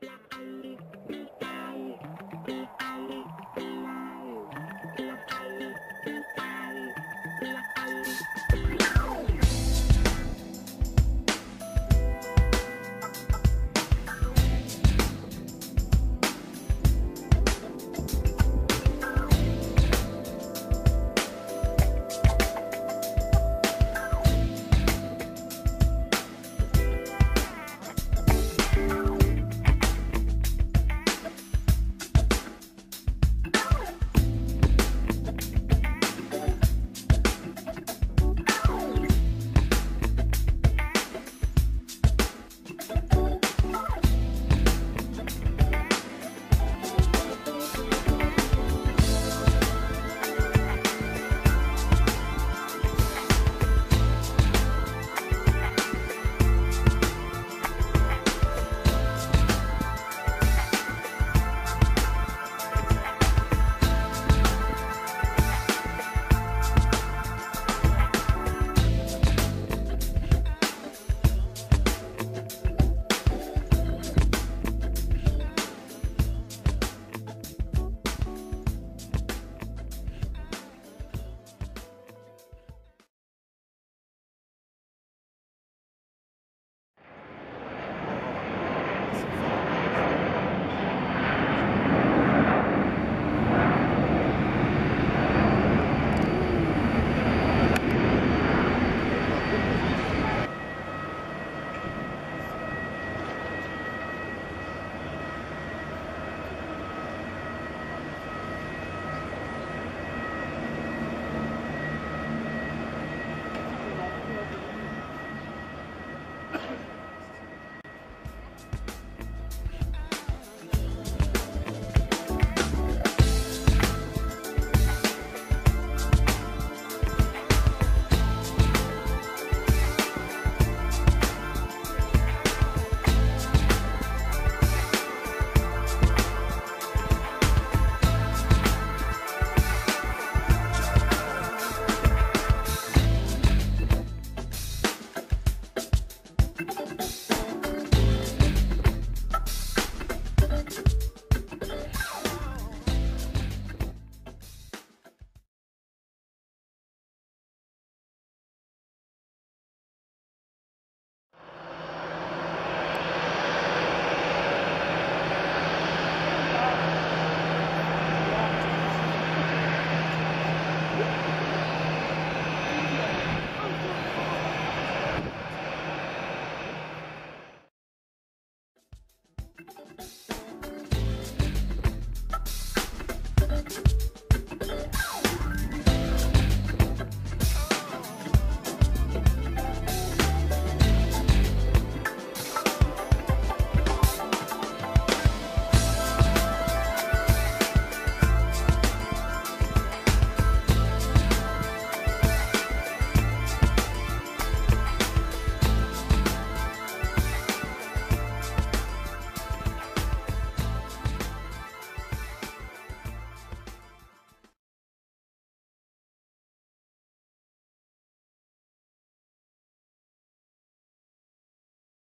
Thank